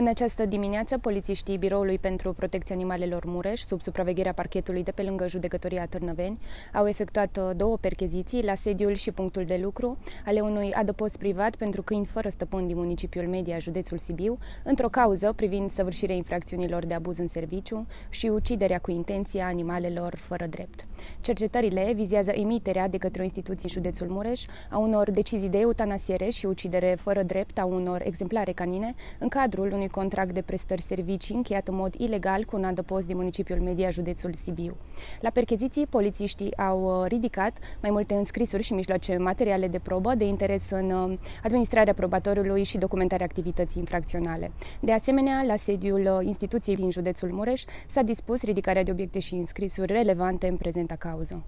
În această dimineață, polițiștii Biroului pentru Protecția Animalelor Mureș, sub supravegherea parchetului de pe lângă judecătoria Târnăveni, au efectuat uh, două percheziții la sediul și punctul de lucru ale unui adăpost privat pentru câini fără stăpân din municipiul Media, județul Sibiu, într-o cauză privind săvârșirea infracțiunilor de abuz în serviciu și uciderea cu intenția animalelor fără drept. Cercetările vizează emiterea de către o instituție județul Mureș a unor decizii de eutanasiere și ucidere fără drept a unor exemplare canine în cadrul unui contract de prestări servicii încheiat în mod ilegal cu un adăpost din municipiul Media, județul Sibiu. La percheziții, polițiștii au uh, ridicat mai multe înscrisuri și mijloace materiale de probă de interes în uh, administrarea probatoriului și documentarea activității infracționale. De asemenea, la sediul uh, instituției din județul Mureș s-a dispus ridicarea de obiecte și înscrisuri relevante în prezenta cauză.